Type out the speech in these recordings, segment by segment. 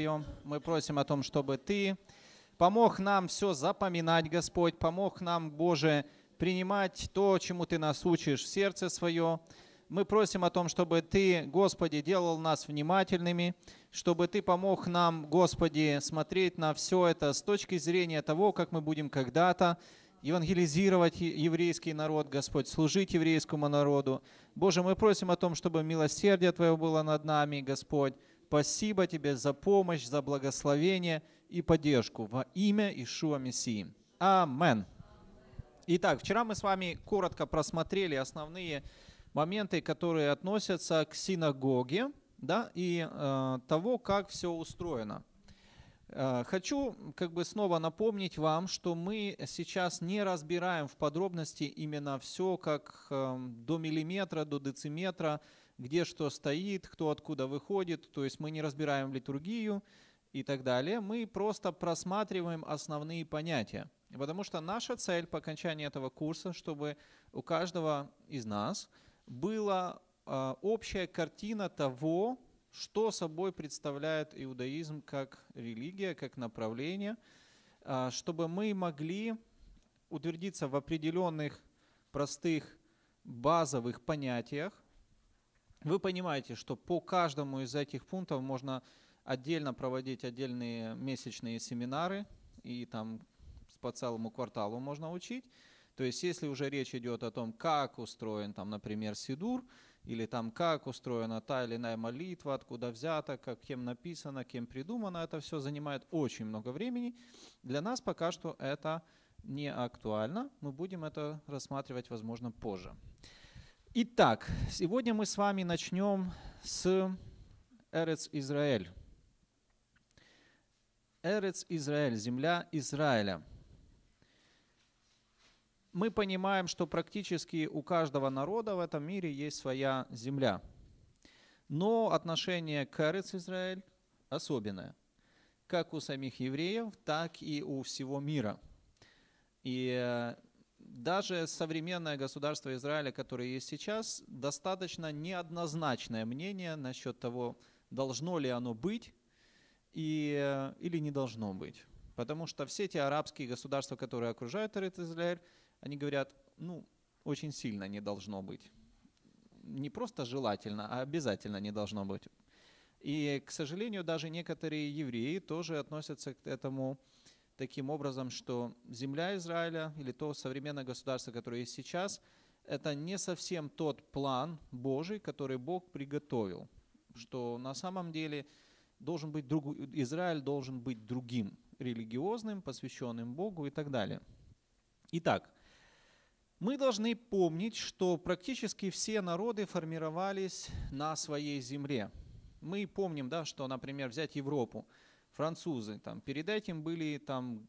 Твоем. Мы просим о том, чтобы Ты помог нам все запоминать, Господь, помог нам, Боже, принимать то, чему Ты нас учишь в сердце свое. Мы просим о том, чтобы Ты, Господи, делал нас внимательными, чтобы Ты помог нам, Господи, смотреть на все это с точки зрения того, как мы будем когда-то евангелизировать еврейский народ, Господь, служить еврейскому народу. Боже, мы просим о том, чтобы милосердие Твое было над нами, Господь. Спасибо Тебе за помощь, за благословение и поддержку во имя Ишуа Мессии. Амен. Итак, вчера мы с вами коротко просмотрели основные моменты, которые относятся к синагоге да, и э, того, как все устроено. Э, хочу как бы снова напомнить вам, что мы сейчас не разбираем в подробности именно все, как эм, до миллиметра, до дециметра, где что стоит, кто откуда выходит. То есть мы не разбираем литургию и так далее. Мы просто просматриваем основные понятия. Потому что наша цель по окончании этого курса, чтобы у каждого из нас была э, общая картина того, что собой представляет иудаизм как религия, как направление, а, чтобы мы могли утвердиться в определенных простых базовых понятиях. Вы понимаете, что по каждому из этих пунктов можно отдельно проводить отдельные месячные семинары, и там по целому кварталу можно учить. То есть если уже речь идет о том, как устроен, там, например, Сидур, или там как устроена та или иная молитва, откуда взята, как кем написано, кем придумано, это все занимает очень много времени. Для нас пока что это не актуально, мы будем это рассматривать, возможно, позже. Итак, сегодня мы с вами начнем с Эрец Израиль. Эрец Израиль, земля Израиля – мы понимаем, что практически у каждого народа в этом мире есть своя земля. Но отношение к Эрец Израиль особенное. Как у самих евреев, так и у всего мира. И э, даже современное государство Израиля, которое есть сейчас, достаточно неоднозначное мнение насчет того, должно ли оно быть и, э, или не должно быть. Потому что все те арабские государства, которые окружают Израиль, они говорят, ну, очень сильно не должно быть. Не просто желательно, а обязательно не должно быть. И, к сожалению, даже некоторые евреи тоже относятся к этому таким образом, что земля Израиля или то современное государство, которое есть сейчас, это не совсем тот план Божий, который Бог приготовил. Что на самом деле должен быть друг... Израиль должен быть другим, религиозным, посвященным Богу и так далее. Итак, мы должны помнить, что практически все народы формировались на своей земле. Мы помним, да, что, например, взять Европу, французы, там, перед этим были там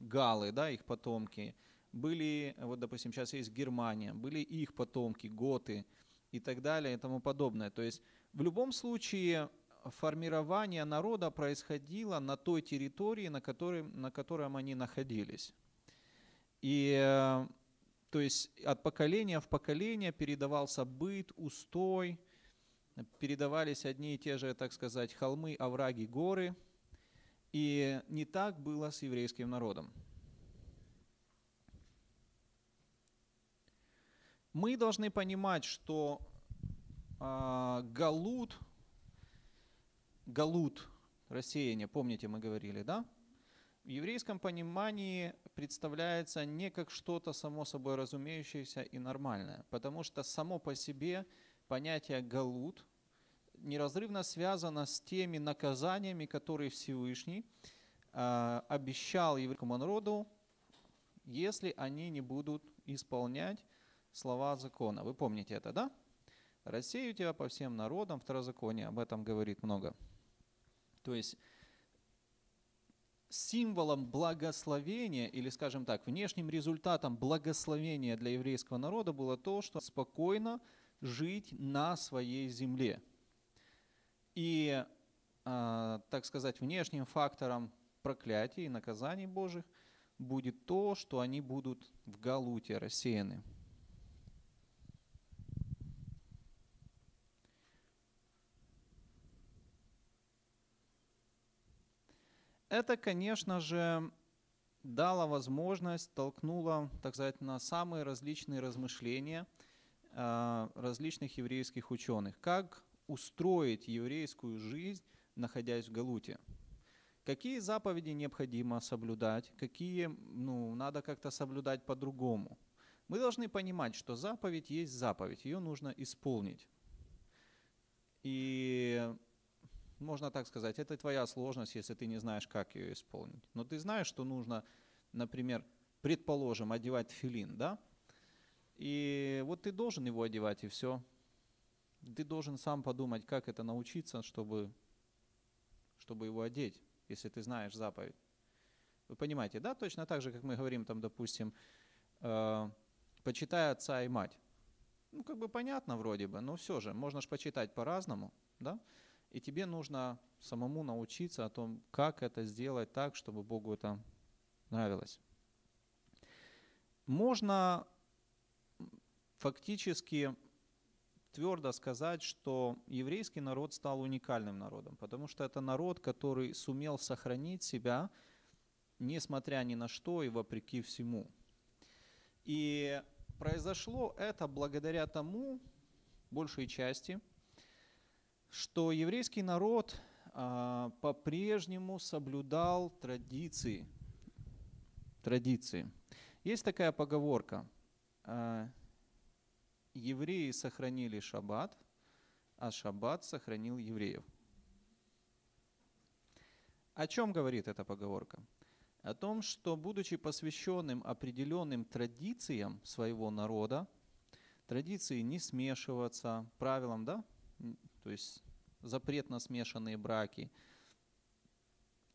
галы, да, их потомки, были, вот, допустим, сейчас есть Германия, были их потомки, готы и так далее и тому подобное. То есть в любом случае формирование народа происходило на той территории, на которой, на котором они находились. И э, то есть от поколения в поколение передавался быт, устой, передавались одни и те же, так сказать, холмы, овраги, горы. И не так было с еврейским народом. Мы должны понимать, что э, Галут, Галут, рассеяние, помните, мы говорили, да? В еврейском понимании представляется не как что-то само собой разумеющееся и нормальное, потому что само по себе понятие галут неразрывно связано с теми наказаниями, которые Всевышний э, обещал еврейскому народу, если они не будут исполнять слова закона. Вы помните это, да? «Рассею тебя по всем народам», второзаконие об этом говорит много. То есть символом благословения, или, скажем так, внешним результатом благословения для еврейского народа было то, что спокойно жить на своей земле. И, э, так сказать, внешним фактором проклятий и наказаний Божьих будет то, что они будут в Галуте рассеяны. Это, конечно же, дало возможность, толкнуло, так сказать, на самые различные размышления э, различных еврейских ученых. Как устроить еврейскую жизнь, находясь в Галуте? Какие заповеди необходимо соблюдать, какие ну, надо как-то соблюдать по-другому. Мы должны понимать, что заповедь есть заповедь, ее нужно исполнить. И можно так сказать, это твоя сложность, если ты не знаешь, как ее исполнить. Но ты знаешь, что нужно, например, предположим, одевать филин, да? И вот ты должен его одевать, и все. Ты должен сам подумать, как это научиться, чтобы, чтобы его одеть если ты знаешь заповедь. Вы понимаете, да? Точно так же, как мы говорим, там, допустим, э, почитай отца и мать. Ну, как бы понятно вроде бы, но все же, можно же почитать по-разному, да? И тебе нужно самому научиться о том, как это сделать так, чтобы Богу это нравилось. Можно фактически твердо сказать, что еврейский народ стал уникальным народом, потому что это народ, который сумел сохранить себя, несмотря ни на что и вопреки всему. И произошло это благодаря тому, большей части, что еврейский народ а, по-прежнему соблюдал традиции. Традиции. Есть такая поговорка. А, евреи сохранили шаббат, а шаббат сохранил евреев. О чем говорит эта поговорка? О том, что будучи посвященным определенным традициям своего народа, традиции не смешиваться, правилам, да, то есть запрет на смешанные браки,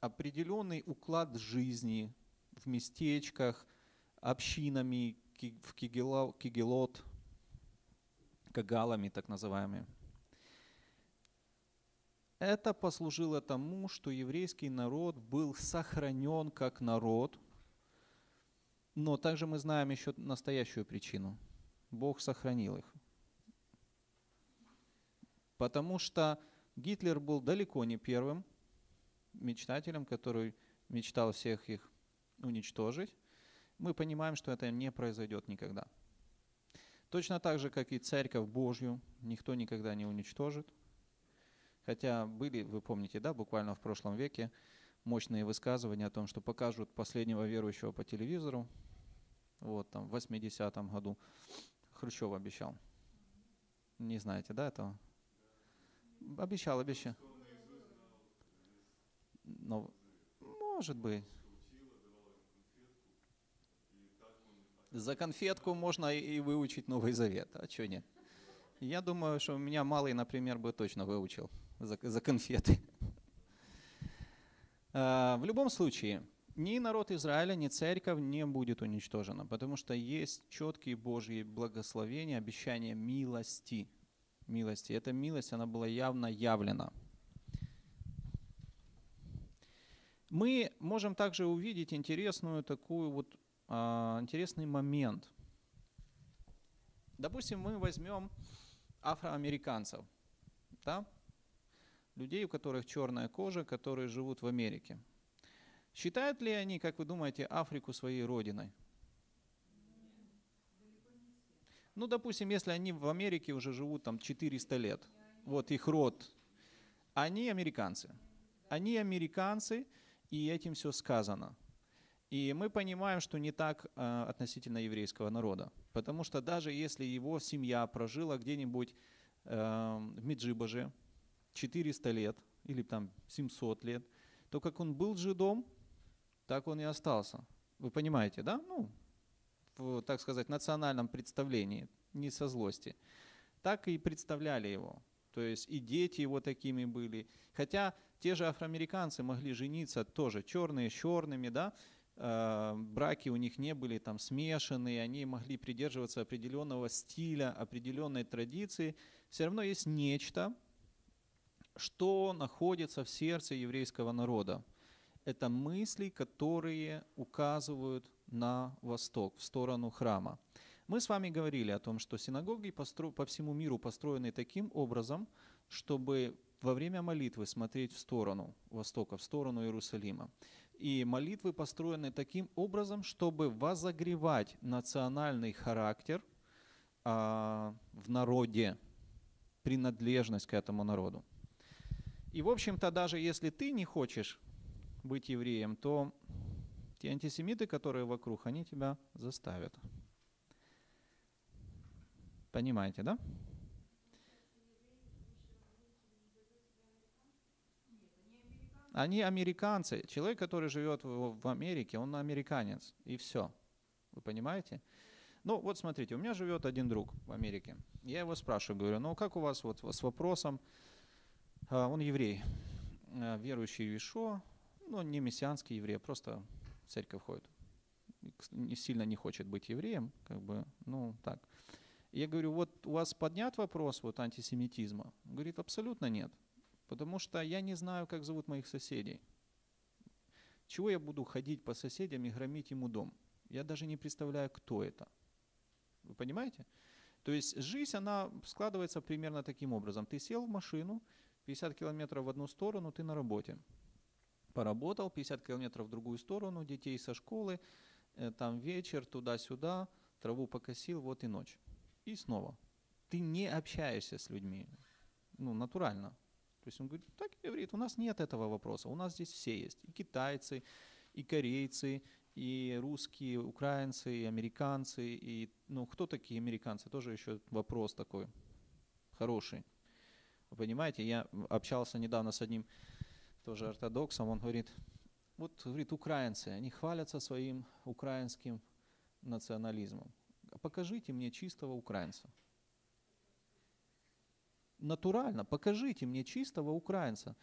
определенный уклад жизни в местечках, общинами, в кигелот, кагалами так называемыми. Это послужило тому, что еврейский народ был сохранен как народ, но также мы знаем еще настоящую причину. Бог сохранил их. Потому что Гитлер был далеко не первым мечтателем, который мечтал всех их уничтожить. Мы понимаем, что это не произойдет никогда. Точно так же, как и Церковь Божью, никто никогда не уничтожит. Хотя были, вы помните, да, буквально в прошлом веке мощные высказывания о том, что покажут последнего верующего по телевизору. Вот там в 80-м году Хрущев обещал. Не знаете, да, этого? Обещал, обещал. Но, может быть. За конфетку можно и выучить Новый Завет, а что нет? Я думаю, что у меня малый, например, бы точно выучил за, за конфеты. А, в любом случае, ни народ Израиля, ни церковь не будет уничтожена, потому что есть четкие Божьи благословения, обещания милости. Милости. Эта милость, она была явно явлена. Мы можем также увидеть интересную такую вот а, интересный момент. Допустим, мы возьмем афроамериканцев, да? людей, у которых черная кожа, которые живут в Америке. Считают ли они, как вы думаете, Африку своей родиной? Ну, допустим, если они в Америке уже живут там 400 лет, вот их род, они американцы. Они американцы, и этим все сказано. И мы понимаем, что не так э, относительно еврейского народа. Потому что даже если его семья прожила где-нибудь э, в Меджибаже 400 лет или там 700 лет, то как он был жидом, так он и остался. Вы понимаете, да? Ну, в, так сказать, национальном представлении, не со злости. Так и представляли его. То есть и дети его такими были. Хотя те же афроамериканцы могли жениться тоже черные с черными, да, браки у них не были там смешанные, они могли придерживаться определенного стиля, определенной традиции, все равно есть нечто, что находится в сердце еврейского народа. Это мысли, которые указывают на восток, в сторону храма. Мы с вами говорили о том, что синагоги по всему миру построены таким образом, чтобы во время молитвы смотреть в сторону Востока, в сторону Иерусалима. И молитвы построены таким образом, чтобы возогревать национальный характер а, в народе, принадлежность к этому народу. И, в общем-то, даже если ты не хочешь быть евреем, то те антисемиты, которые вокруг, они тебя заставят. Понимаете, да? Они американцы. Человек, который живет в, в Америке, он американец. И все. Вы понимаете? Ну, вот смотрите, у меня живет один друг в Америке. Я его спрашиваю, говорю, ну как у вас вот с вопросом, а, он еврей, а, верующий в Ишо, ну не мессианский еврей, а просто в церковь ходит. Не сильно не хочет быть евреем, как бы, ну так. Я говорю, вот у вас поднят вопрос вот антисемитизма? Он говорит, абсолютно нет. Потому что я не знаю, как зовут моих соседей. Чего я буду ходить по соседям и громить ему дом? Я даже не представляю, кто это. Вы понимаете? То есть жизнь, она складывается примерно таким образом. Ты сел в машину, 50 километров в одну сторону, ты на работе. Поработал, 50 километров в другую сторону, детей со школы, э, там вечер, туда-сюда, траву покосил, вот и ночь. И снова. Ты не общаешься с людьми. Ну, натурально. То есть он говорит, так и говорит, у нас нет этого вопроса, у нас здесь все есть. И китайцы, и корейцы, и русские, украинцы, и американцы, и, ну, кто такие американцы, тоже еще вопрос такой хороший. Вы понимаете, я общался недавно с одним тоже ортодоксом, он говорит, вот, говорит, украинцы, они хвалятся своим украинским национализмом. Покажите мне чистого украинца натурально, покажите мне чистого украинца.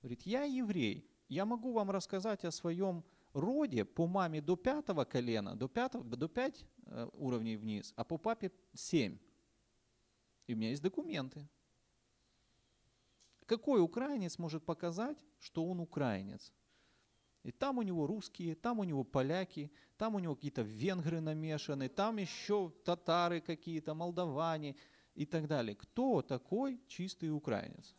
Говорит, я еврей, я могу вам рассказать о своем роде по маме до пятого колена, до, пятого, до пять э, уровней вниз, а по папе семь. И у меня есть документы. Какой украинец может показать, что он украинец? И там у него русские, там у него поляки, там у него какие-то венгры намешаны, там еще татары какие-то, молдаване – и так далее. Кто такой чистый украинец?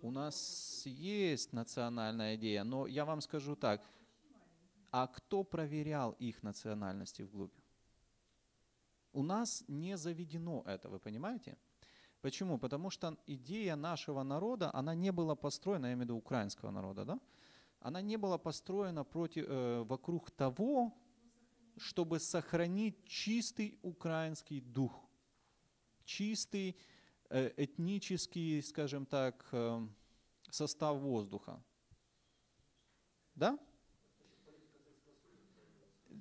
У нас есть национальная идея, но я вам скажу так. А кто проверял их национальности вглубь? У нас не заведено это, вы понимаете? Почему? Потому что идея нашего народа, она не была построена, я имею в виду украинского народа, да? Она не была построена против, э, вокруг того, чтобы сохранить чистый украинский дух, чистый э, этнический, скажем так, э, состав воздуха. Да?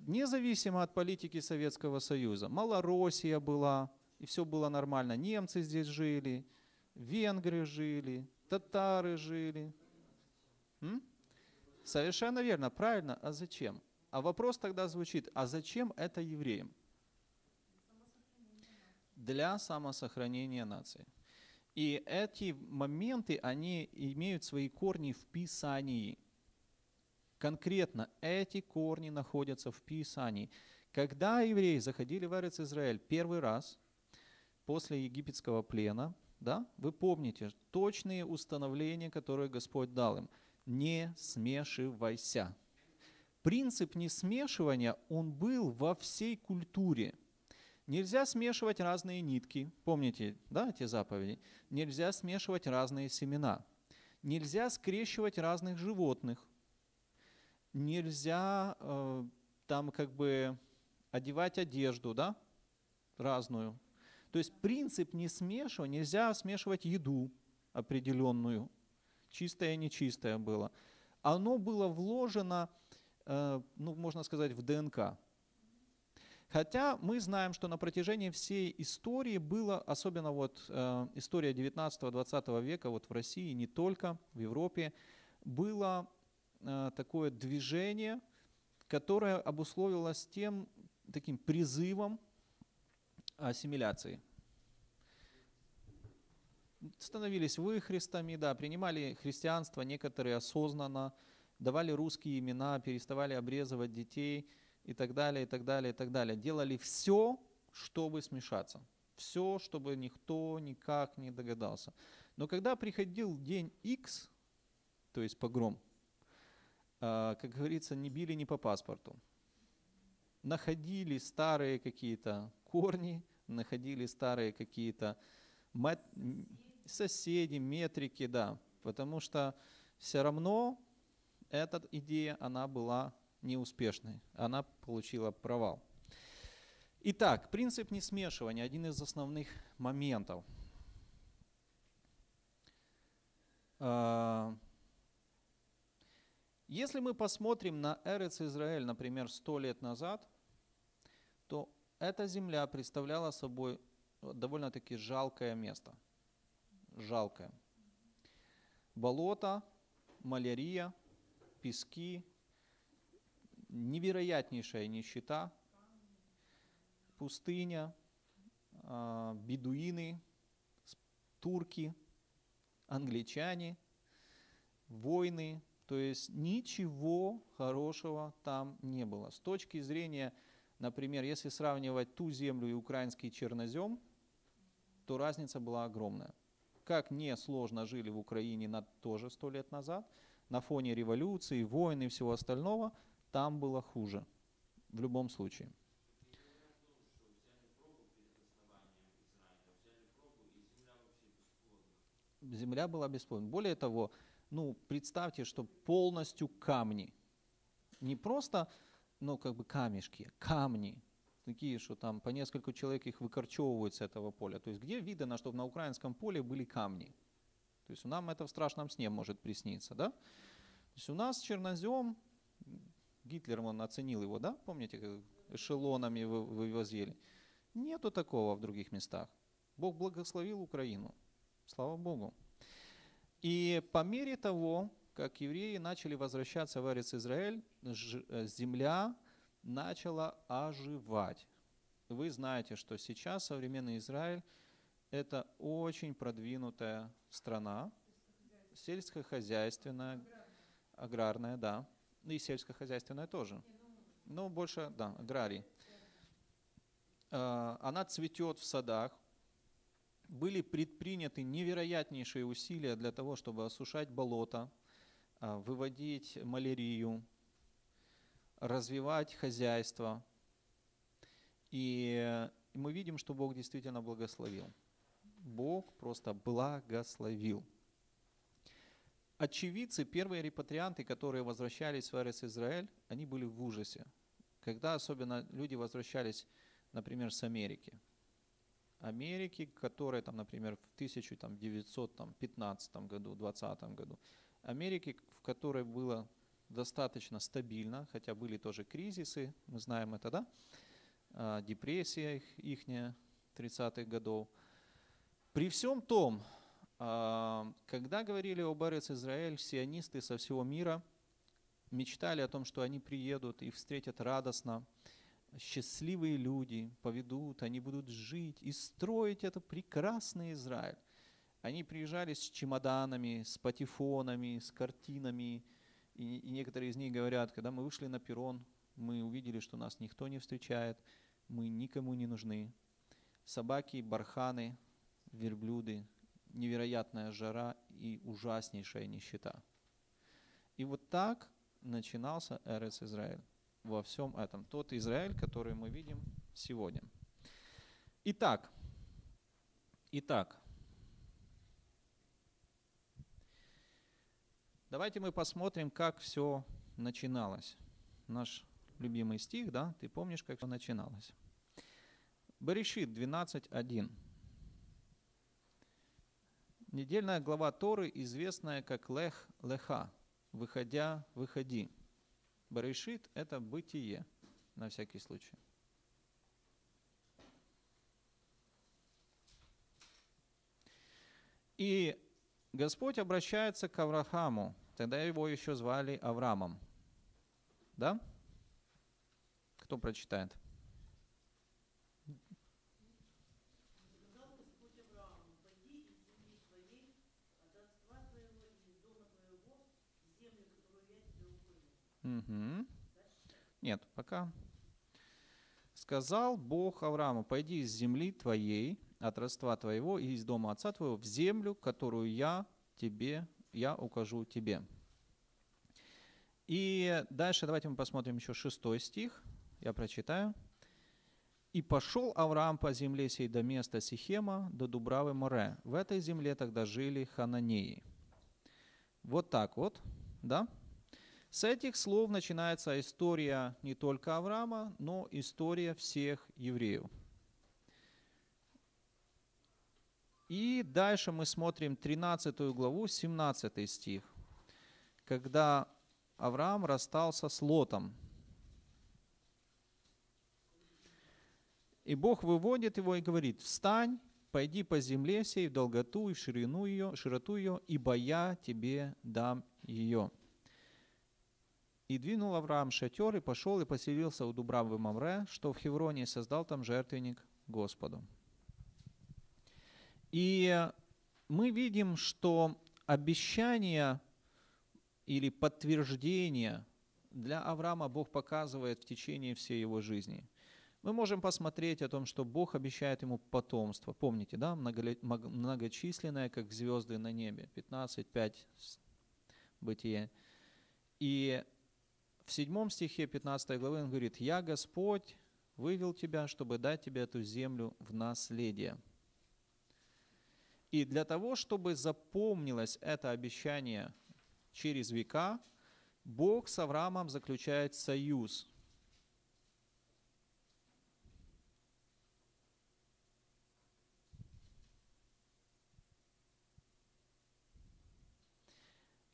Независимо от политики Советского Союза. Малороссия была, и все было нормально. Немцы здесь жили, венгры жили, татары жили. М? Совершенно верно, правильно. А зачем? А вопрос тогда звучит, а зачем это евреям? Для самосохранения нации. И эти моменты, они имеют свои корни в Писании. Конкретно эти корни находятся в Писании. Когда евреи заходили в Эрец Израиль первый раз после египетского плена, да, вы помните точные установления, которые Господь дал им. Не смешивайся принцип несмешивания, он был во всей культуре. Нельзя смешивать разные нитки, помните, да, эти заповеди? Нельзя смешивать разные семена. Нельзя скрещивать разных животных. Нельзя э, там как бы одевать одежду, да, разную. То есть принцип не смешивания, нельзя смешивать еду определенную, чистое и нечистое было. Оно было вложено ну, можно сказать, в ДНК. Хотя мы знаем, что на протяжении всей истории было, особенно вот э, история 19-20 века, вот в России, не только, в Европе, было э, такое движение, которое обусловилось тем таким призывом ассимиляции. Становились выхристами, да, принимали христианство некоторые осознанно, давали русские имена, переставали обрезывать детей и так далее, и так далее, и так далее. Делали все, чтобы смешаться. Все, чтобы никто никак не догадался. Но когда приходил день X, то есть погром, а, как говорится, не били не по паспорту. Находили старые какие-то корни, находили старые какие-то соседи, метрики, да, потому что все равно эта идея, она была неуспешной, она получила провал. Итак, принцип несмешивания – один из основных моментов. А, если мы посмотрим на Эрец Израиль, например, сто лет назад, то эта земля представляла собой довольно-таки жалкое место. Жалкое. Болото, малярия, пески, невероятнейшая нищета, пустыня, а, бедуины, турки, англичане, войны. То есть ничего хорошего там не было. С точки зрения, например, если сравнивать ту землю и украинский чернозем, то разница была огромная. Как не сложно жили в Украине на, тоже сто лет назад, на фоне революции, войн и всего остального, там было хуже. В любом случае. Земля была бесплодна. Более того, ну, представьте, что полностью камни. Не просто, ну, как бы камешки, камни такие, что там по несколько человек их выкорчевывают с этого поля. То есть где видно, чтобы на украинском поле были камни? То есть нам это в страшном сне может присниться, да? То есть у нас чернозем, Гитлер он оценил его, да? Помните, как эшелонами вывозили? Нету такого в других местах. Бог благословил Украину. Слава Богу. И по мере того, как евреи начали возвращаться в Эрец Израиль, э, земля начала оживать. Вы знаете, что сейчас современный Израиль – это очень продвинутая страна, сельскохозяйственная, аграрная, да, и сельскохозяйственная тоже. Но больше, да, аграрий. А, она цветет в садах. Были предприняты невероятнейшие усилия для того, чтобы осушать болото, а, выводить малярию, развивать хозяйство. И мы видим, что Бог действительно благословил. Бог просто благословил. Очевидцы, первые репатрианты, которые возвращались в Эрес Израиль, они были в ужасе. Когда особенно люди возвращались, например, с Америки. Америки, которая, там, например, в 1915 году, 20 году. Америки, в которой было достаточно стабильно, хотя были тоже кризисы, мы знаем это, да? А, депрессия их, 30-х годов. При всем том, а, когда говорили об Эрец Израиль, сионисты со всего мира мечтали о том, что они приедут и встретят радостно, счастливые люди поведут, они будут жить и строить это прекрасный Израиль. Они приезжали с чемоданами, с патефонами, с картинами, и, и некоторые из них говорят, когда мы вышли на перрон, мы увидели, что нас никто не встречает, мы никому не нужны. Собаки, барханы, верблюды, невероятная жара и ужаснейшая нищета. И вот так начинался Эрес Израиль во всем этом. Тот Израиль, который мы видим сегодня. Итак, итак, Давайте мы посмотрим, как все начиналось. Наш любимый стих, да? Ты помнишь, как все начиналось? Берешит 12.1. Недельная глава Торы, известная как Лех Леха, выходя, выходи. Берешит – это бытие, на всякий случай. И Господь обращается к Аврааму, Тогда его еще звали Авраамом. Да? Кто прочитает? Угу. Нет, пока. сказал Бог Аврааму, пойди из земли твоей, от родства твоего и из дома отца твоего в землю, которую я тебе, я укажу тебе. И дальше давайте мы посмотрим еще шестой стих. Я прочитаю. «И пошел Авраам по земле сей до места Сихема, до Дубравы Море. В этой земле тогда жили хананеи». Вот так вот, да? С этих слов начинается история не только Авраама, но история всех евреев. И дальше мы смотрим 13 главу, 17 стих, когда Авраам расстался с Лотом. И Бог выводит его и говорит, встань, пойди по земле сей в долготу и в ширину ее, широту ее, ибо я тебе дам ее. И двинул Авраам шатер и пошел и поселился у Дубравы Мамре, что в Хевроне, и создал там жертвенник Господу. И мы видим, что обещание или подтверждение для Авраама Бог показывает в течение всей его жизни. Мы можем посмотреть о том, что Бог обещает ему потомство. Помните, да, многочисленное, как звезды на небе. 15, 5 бытие. И в седьмом стихе 15 главы он говорит, «Я, Господь, вывел тебя, чтобы дать тебе эту землю в наследие». И для того, чтобы запомнилось это обещание через века Бог с Авраамом заключает союз.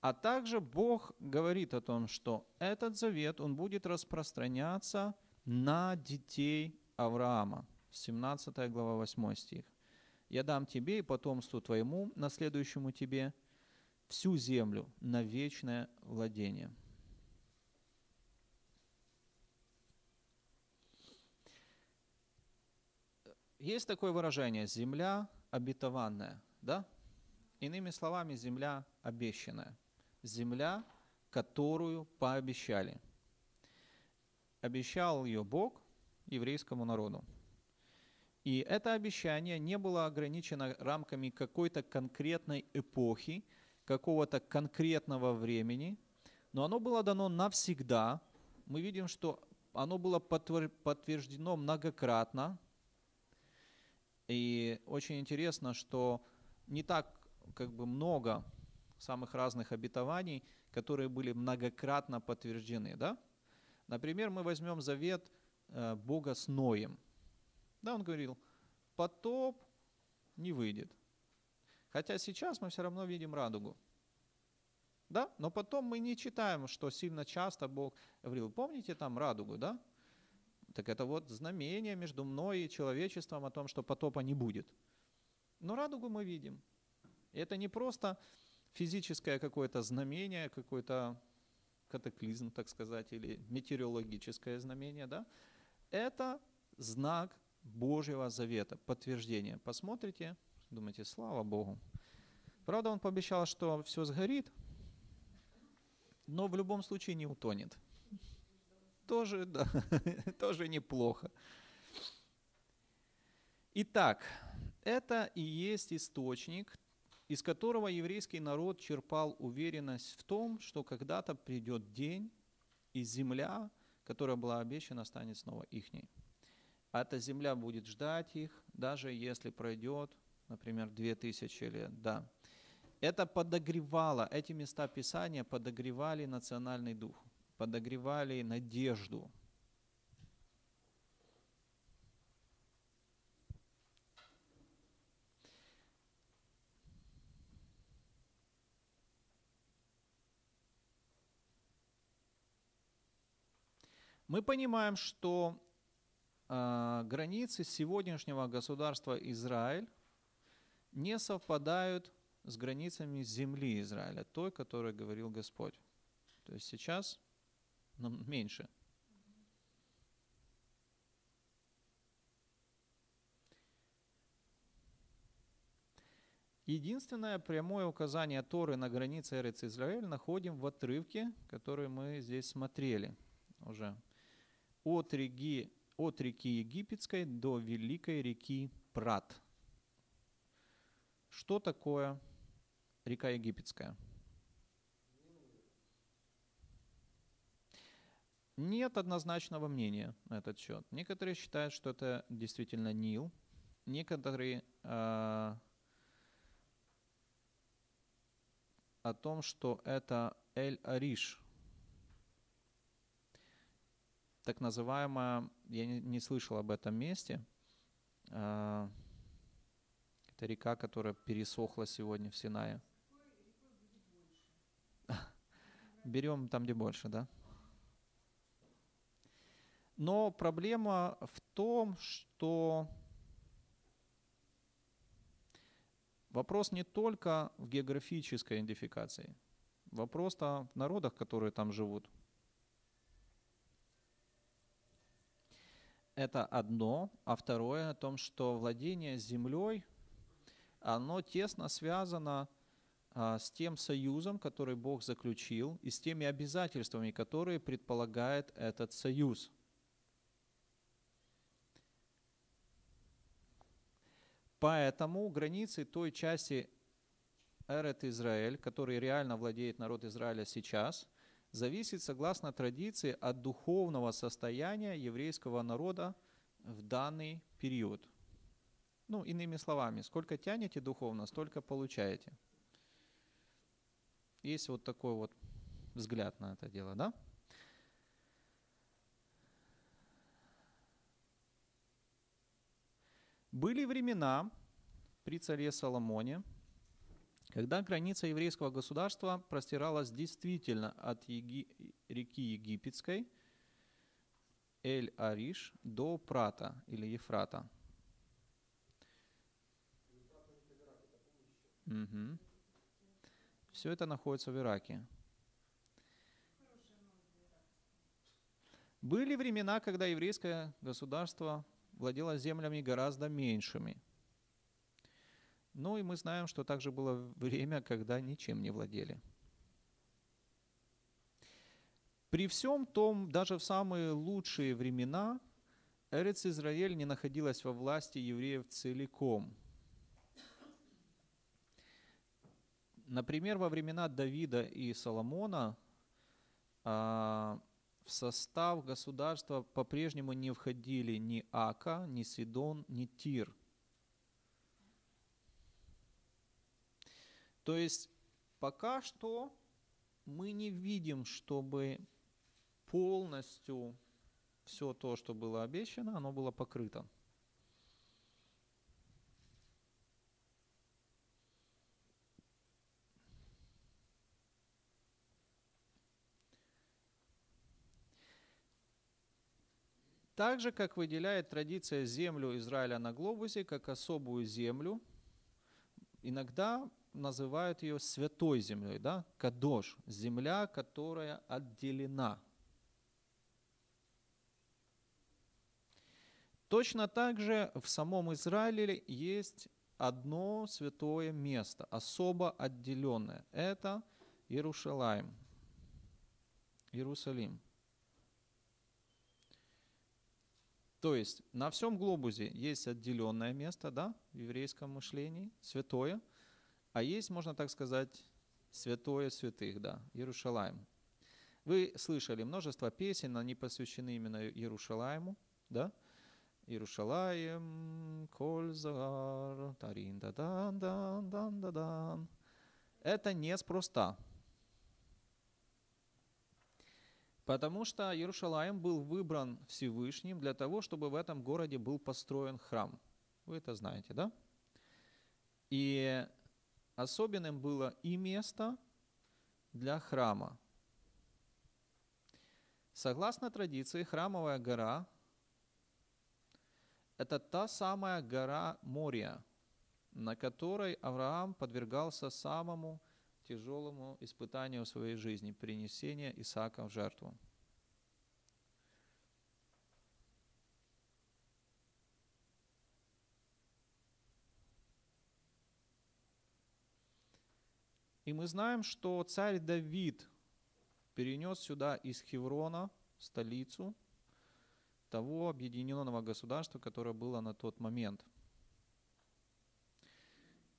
А также Бог говорит о том, что этот завет, он будет распространяться на детей Авраама. 17 глава 8 стих. «Я дам тебе и потомству твоему, наследующему тебе, всю землю на вечное владение. Есть такое выражение «земля обетованная», да? Иными словами, земля обещанная. Земля, которую пообещали. Обещал ее Бог еврейскому народу. И это обещание не было ограничено рамками какой-то конкретной эпохи, какого-то конкретного времени, но оно было дано навсегда. Мы видим, что оно было подтверждено многократно. И очень интересно, что не так как бы много самых разных обетований, которые были многократно подтверждены. Да? Например, мы возьмем завет э, Бога с Ноем. Да, он говорил, потоп не выйдет. Хотя сейчас мы все равно видим радугу. Да? Но потом мы не читаем, что сильно часто Бог говорил, помните там радугу, да? Так это вот знамение между мной и человечеством о том, что потопа не будет. Но радугу мы видим. И это не просто физическое какое-то знамение, какой-то катаклизм, так сказать, или метеорологическое знамение, да? Это знак Божьего завета, подтверждение. Посмотрите, думаете, слава Богу. Правда, он пообещал, что все сгорит, но в любом случае не утонет. Тоже, да, тоже неплохо. Итак, это и есть источник, из которого еврейский народ черпал уверенность в том, что когда-то придет день, и земля, которая была обещана, станет снова ихней. А эта земля будет ждать их, даже если пройдет, например, 2000 лет. Да. Это подогревало, эти места Писания подогревали национальный дух, подогревали надежду. Мы понимаем, что э, границы сегодняшнего государства Израиль не совпадают с границами земли Израиля, той, которой говорил Господь. То есть сейчас нам меньше. Единственное прямое указание Торы на границе Эрец Израиль находим в отрывке, который мы здесь смотрели уже. От реки, от реки Египетской до великой реки Прат. Что такое река Египетская? Нет однозначного мнения на этот счет. Некоторые считают, что это действительно Нил. Некоторые э, о том, что это Эль-Ариш, так называемая, я не, не слышал об этом месте, э, это река, которая пересохла сегодня в Синае. Берем там, где больше, да? Но проблема в том, что вопрос не только в географической идентификации. Вопрос-то в народах, которые там живут. Это одно, а второе о том, что владение землей, оно тесно связано а, с тем союзом, который Бог заключил, и с теми обязательствами, которые предполагает этот союз – Поэтому границы той части Эрет Израиль, который реально владеет народ Израиля сейчас, зависит, согласно традиции, от духовного состояния еврейского народа в данный период. Ну, иными словами, сколько тянете духовно, столько получаете. Есть вот такой вот взгляд на это дело, да? Были времена при царе Соломоне, когда граница еврейского государства простиралась действительно от Еги... реки Египетской, Эль-Ариш, до Прата или Ефрата. Угу. Все это находится в Ираке. Были времена, когда еврейское государство владела землями гораздо меньшими. Ну и мы знаем, что также было время, когда ничем не владели. При всем том, даже в самые лучшие времена, Эрец Израиль не находилась во власти евреев целиком. Например, во времена Давида и Соломона а, в состав государства по-прежнему не входили ни Ака, ни Сидон, ни Тир. То есть пока что мы не видим, чтобы полностью все то, что было обещано, оно было покрыто. Так же, как выделяет традиция землю Израиля на глобусе как особую землю, иногда называют ее святой землей, да? Кадош, земля, которая отделена. Точно так же в самом Израиле есть одно святое место, особо отделенное. Это Иерушалаем, Иерусалим. То есть на всем глобусе есть отделенное место, да, в еврейском мышлении, святое, а есть, можно так сказать, святое святых, да, Иерушалаем. Вы слышали множество песен, они посвящены именно Иерушалаему, да? Иерушалаем, Кользар, Тарин, да дан дан дан да дан Это неспроста. Потому что Иерушалаем был выбран Всевышним для того, чтобы в этом городе был построен храм. Вы это знаете, да? И особенным было и место для храма. Согласно традиции, храмовая гора – это та самая гора Мория, на которой Авраам подвергался самому тяжелому испытанию своей жизни – принесение Исаака в жертву. И мы знаем, что царь Давид перенес сюда из Хеврона, столицу, того объединенного государства, которое было на тот момент.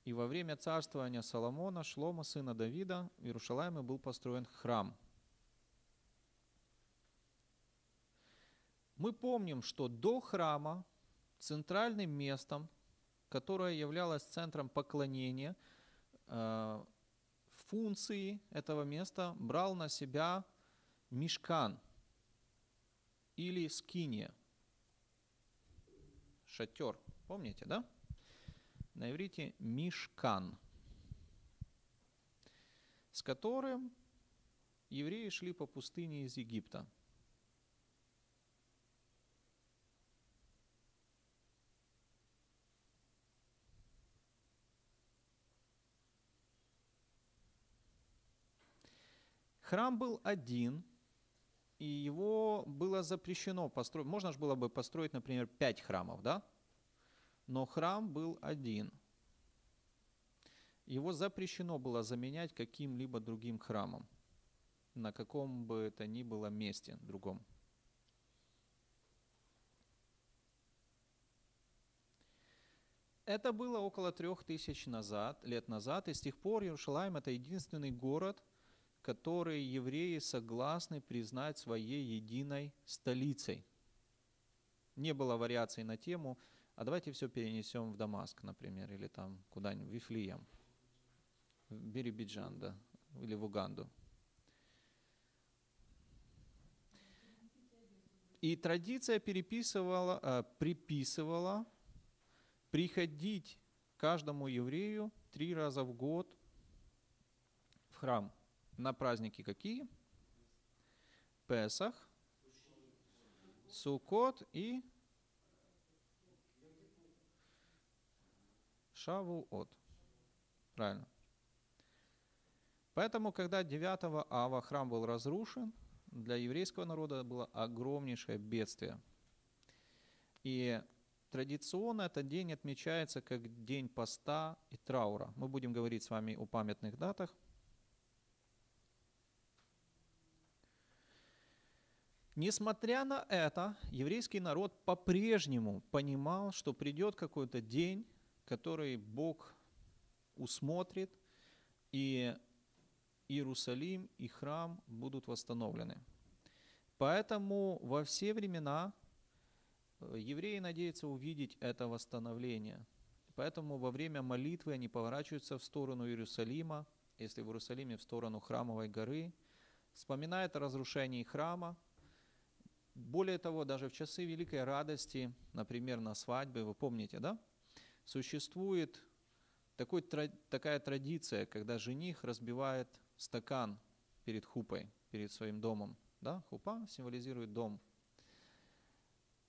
И во время царствования Соломона, Шлома, сына Давида, в Иерушалайме был построен храм. Мы помним, что до храма центральным местом, которое являлось центром поклонения, э, функции этого места брал на себя мешкан или скиния, шатер. Помните, да? На иврите мишкан, с которым евреи шли по пустыне из Египта – Храм был один, и его было запрещено построить. Можно же было бы построить, например, пять храмов, да? Но храм был один. Его запрещено было заменять каким-либо другим храмом, на каком бы это ни было месте другом. Это было около трех тысяч назад, лет назад, и с тех пор Иерушалаем это единственный город, которые евреи согласны признать своей единой столицей. Не было вариаций на тему, а давайте все перенесем в Дамаск, например, или там куда-нибудь, в Вифлеем, в Бирибиджан, да, или в Уганду. И традиция переписывала, э, приписывала приходить каждому еврею три раза в год в храм – на праздники какие? Песах, Сукот и Шавуот. Правильно. Поэтому, когда 9 ава храм был разрушен, для еврейского народа было огромнейшее бедствие. И традиционно этот день отмечается как день поста и траура. Мы будем говорить с вами о памятных датах – Несмотря на это, еврейский народ по-прежнему понимал, что придет какой-то день, который Бог усмотрит, и Иерусалим и храм будут восстановлены. Поэтому во все времена э, евреи надеются увидеть это восстановление. Поэтому во время молитвы они поворачиваются в сторону Иерусалима, если в Иерусалиме в сторону храмовой горы, вспоминают о разрушении храма, более того, даже в часы великой радости, например, на свадьбе, вы помните, да, существует такой, такая традиция, когда жених разбивает стакан перед хупой, перед своим домом. Да? Хупа символизирует дом.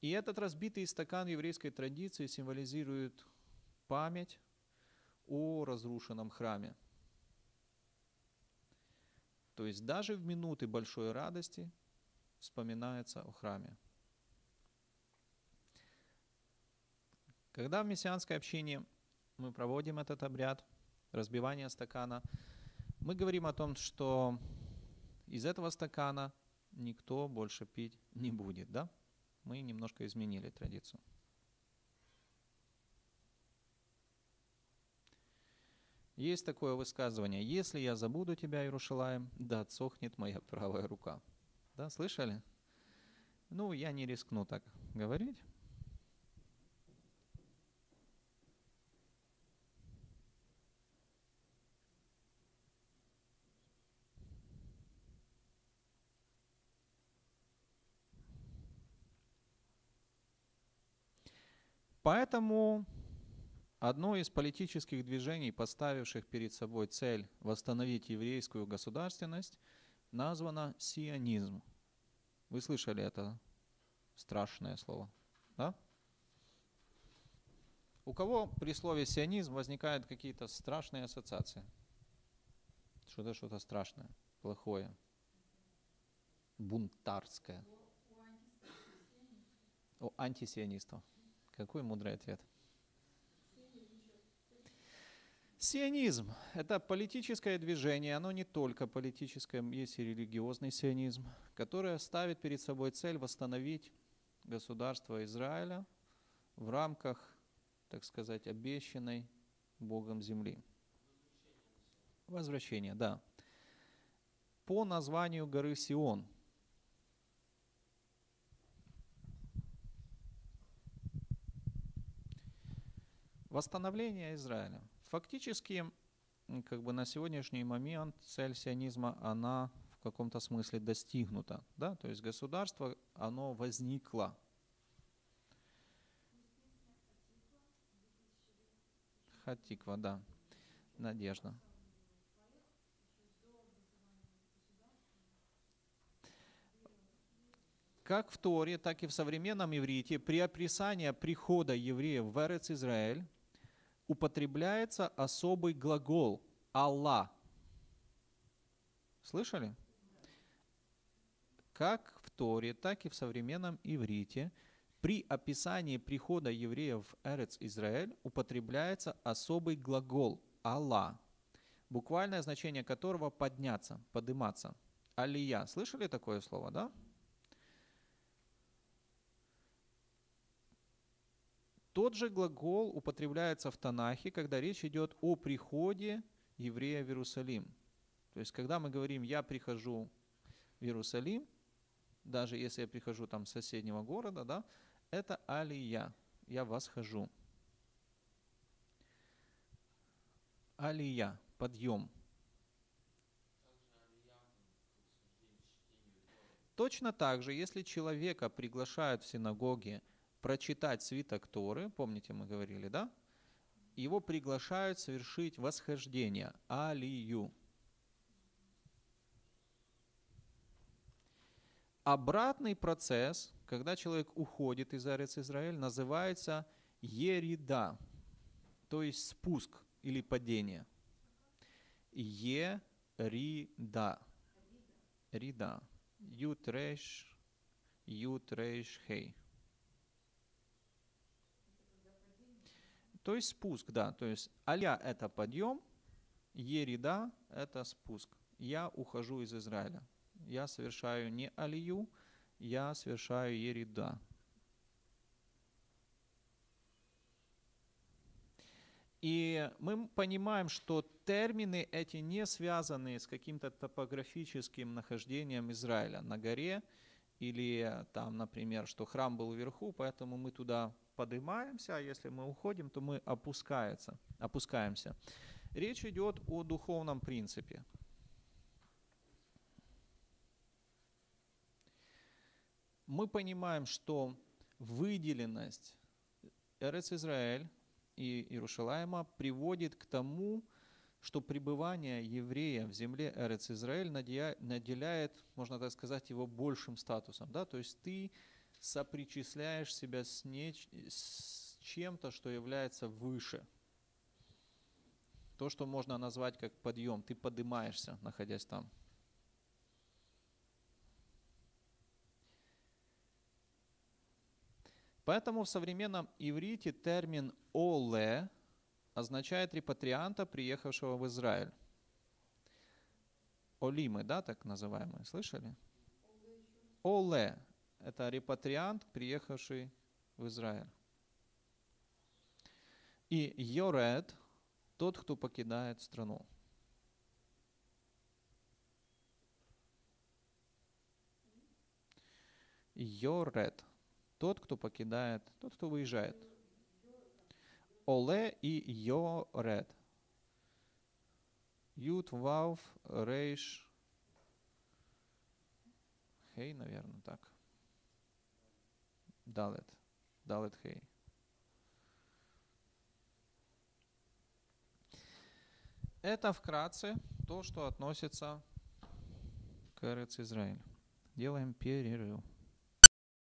И этот разбитый стакан еврейской традиции символизирует память о разрушенном храме. То есть даже в минуты большой радости вспоминается о храме. Когда в мессианское общение мы проводим этот обряд разбивания стакана, мы говорим о том, что из этого стакана никто больше пить не будет, да? Мы немножко изменили традицию. Есть такое высказывание, если я забуду тебя, Иерушалаем, да отсохнет моя правая рука. Да, слышали? Ну, я не рискну так говорить. Поэтому одно из политических движений, поставивших перед собой цель восстановить еврейскую государственность, названо сионизм. Вы слышали это страшное слово? Да? У кого при слове сионизм возникают какие-то страшные ассоциации? Что-то что-то страшное, плохое, бунтарское. У антисионистов. Какой мудрый ответ. Сионизм – это политическое движение, оно не только политическое, есть и религиозный сионизм, которое ставит перед собой цель восстановить государства Израиля в рамках, так сказать, обещанной Богом земли. Возвращение, да. По названию горы Сион. Восстановление Израиля. Фактически, как бы на сегодняшний момент цель сионизма, она в каком-то смысле достигнута. Да? То есть государство, оно возникло. Хатиква, да. Надежда. Как в Торе, так и в современном иврите при описании прихода евреев в Эрец Израиль употребляется особый глагол «Аллах». Слышали? Как в Торе, так и в современном иврите при описании прихода евреев в Эрец Израиль употребляется особый глагол «Аллах», буквальное значение которого «подняться», «подыматься». Алия. Слышали такое слово, да? Тот же глагол употребляется в Танахе, когда речь идет о приходе еврея в Иерусалим. То есть, когда мы говорим «я прихожу в Иерусалим», даже если я прихожу там с соседнего города, да, это алия, я восхожу. Алия, подъем. Точно так же, если человека приглашают в синагоге прочитать свиток Торы, помните, мы говорили, да? Его приглашают совершить восхождение, алию. Обратный процесс, когда человек уходит из Арец Израиль, называется ерида, то есть спуск или падение. Ерида. Рида. Ют рейш, ют рейш хей. То есть спуск, да. То есть аля – это подъем, ерида – это спуск. Я ухожу из Израиля. Я совершаю не алию, я совершаю ерида. И мы понимаем, что термины эти не связаны с каким-то топографическим нахождением Израиля на горе, или там, например, что храм был вверху, поэтому мы туда поднимаемся, а если мы уходим, то мы опускаемся. опускаемся. Речь идет о духовном принципе. Мы понимаем, что выделенность Эрец Израиль и Иерушалайма приводит к тому, что пребывание еврея в земле Эрец Израиль наделяет, можно так сказать, его большим статусом. Да? То есть ты сопричисляешь себя с, неч... с чем-то, что является выше. То, что можно назвать как подъем. Ты поднимаешься, находясь там. Поэтому в современном иврите термин «оле» означает репатрианта, приехавшего в Израиль. Олимы, да, так называемые, слышали? Оле – это репатриант, приехавший в Израиль. И Йоред – тот, кто покидает страну. Йоред – тот, кто покидает, тот, кто выезжает – Оле и Йоред. Ют, Вав, Рейш, Хей, наверное, так. Далет. Далет Хей. Это вкратце то, что относится к Эрец Израиль. Делаем перерыв.